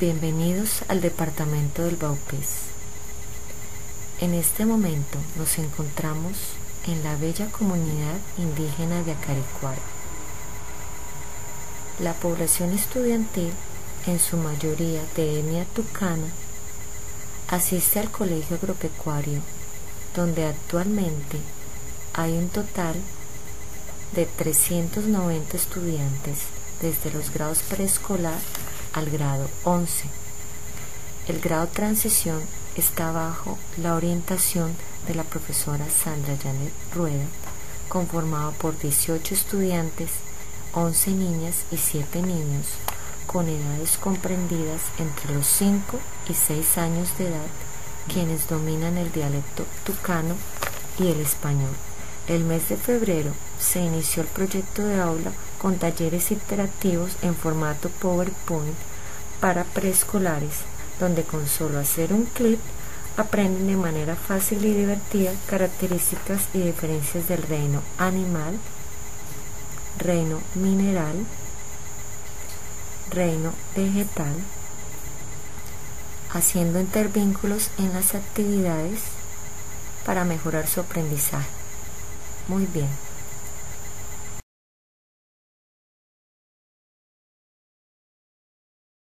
Bienvenidos al departamento del Bauqués. En este momento nos encontramos en la bella comunidad indígena de Acaricuara. La población estudiantil, en su mayoría de etnia tucana, asiste al colegio agropecuario, donde actualmente hay un total de 390 estudiantes desde los grados preescolar al grado 11. El grado transición está bajo la orientación de la profesora Sandra Janet Rueda, conformado por 18 estudiantes, 11 niñas y 7 niños, con edades comprendidas entre los 5 y 6 años de edad, quienes dominan el dialecto tucano y el español. El mes de febrero se inició el proyecto de aula con talleres interactivos en formato PowerPoint para preescolares, donde con solo hacer un clip aprenden de manera fácil y divertida características y diferencias del reino animal, reino mineral, reino vegetal, haciendo intervínculos en las actividades para mejorar su aprendizaje. Muy bien.